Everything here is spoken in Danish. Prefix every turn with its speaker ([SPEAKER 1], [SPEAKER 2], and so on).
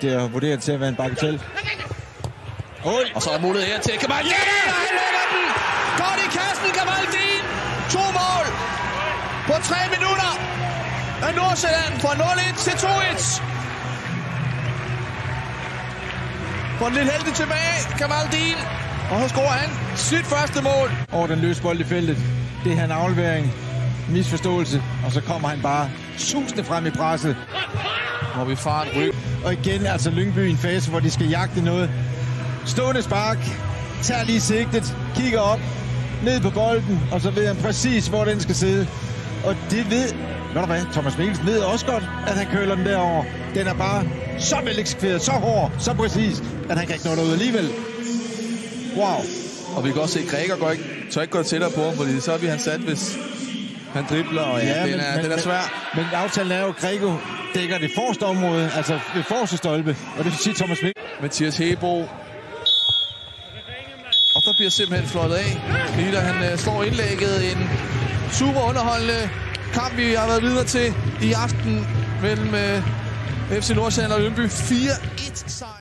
[SPEAKER 1] Det er vurderet til at være en bagatell.
[SPEAKER 2] Oj. Og så er mulighed her til Kamal. Ja, han lægger den! Godt i kassen, Kamaldin! To mål på tre minutter af Nordsjælland fra 0-1 til 2-1. Får en lidt heldig tilbage, Kamaldin. Og så scorer han sit første mål.
[SPEAKER 1] Over den løse bold i feltet. Det er en aflevering. Misforståelse. Og så kommer han bare susende frem i presset.
[SPEAKER 2] Hvor vi en ryg.
[SPEAKER 1] Og igen altså Lyngby i en fase, hvor de skal jagte noget. Stående spark. Tager lige sigtet. Kigger op. Ned på bolden. Og så ved han præcis, hvor den skal sidde. Og det ved... Ved du hvad? Thomas Mikkelsen ved også godt, at han køler den derover. Den er bare så veleksekveret, så hård, så præcis, at han kan ikke nå derud alligevel. Wow.
[SPEAKER 2] Og vi kan også se, at Græker går ikke, tør ikke gå tættere på ham, fordi så er vi han sat, hvis han dribler, og ja, ja den, er, men, den er svær.
[SPEAKER 1] Men, men aftalen er jo, at Grego dækker det forreste område, altså ved forreste stolpe, og det vil sige Thomas Mikkelsen.
[SPEAKER 2] Mathias Hebo. Og der bliver simpelthen fløjtet af. Peter, han uh, slår indlægget. En super underholdende kamp, vi har været videre til i aften mellem uh, FC Nordsjælland og Lønby. 4-1 sejr.